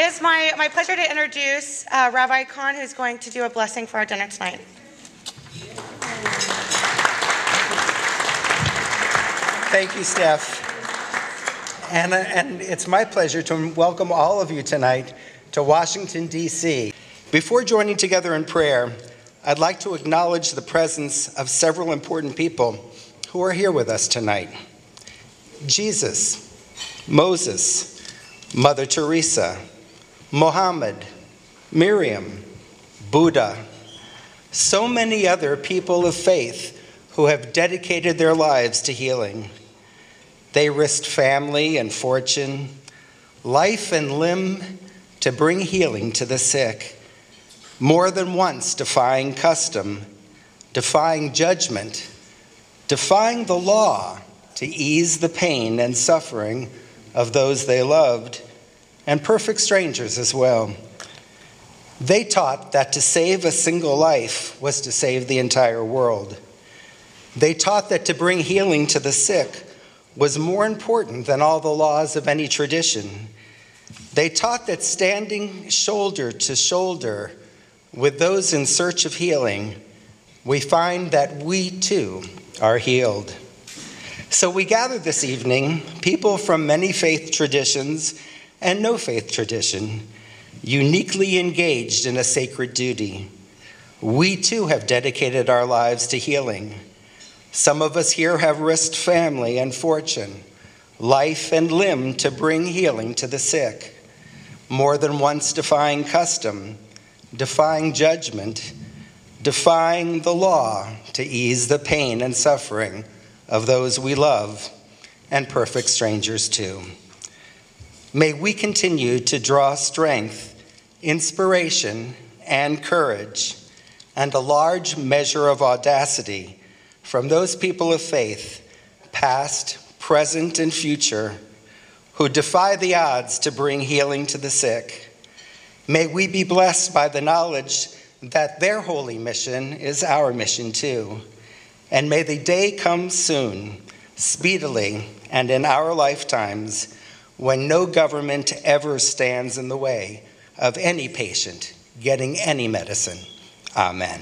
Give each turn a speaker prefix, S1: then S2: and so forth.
S1: It is my, my pleasure to introduce uh, Rabbi Kahn, who's going to do a blessing for our dinner tonight.
S2: Thank you, Steph. And, and it's my pleasure to welcome all of you tonight to Washington, D.C. Before joining together in prayer, I'd like to acknowledge the presence of several important people who are here with us tonight Jesus, Moses, Mother Teresa, Mohammed, Miriam, Buddha, so many other people of faith who have dedicated their lives to healing. They risked family and fortune, life and limb to bring healing to the sick, more than once defying custom, defying judgment, defying the law to ease the pain and suffering of those they loved and perfect strangers as well. They taught that to save a single life was to save the entire world. They taught that to bring healing to the sick was more important than all the laws of any tradition. They taught that standing shoulder to shoulder with those in search of healing, we find that we too are healed. So we gather this evening people from many faith traditions and no faith tradition, uniquely engaged in a sacred duty. We too have dedicated our lives to healing. Some of us here have risked family and fortune, life and limb to bring healing to the sick, more than once defying custom, defying judgment, defying the law to ease the pain and suffering of those we love, and perfect strangers too. May we continue to draw strength, inspiration, and courage, and a large measure of audacity from those people of faith, past, present, and future, who defy the odds to bring healing to the sick. May we be blessed by the knowledge that their holy mission is our mission too. And may the day come soon, speedily, and in our lifetimes when no government ever stands in the way of any patient getting any medicine. Amen.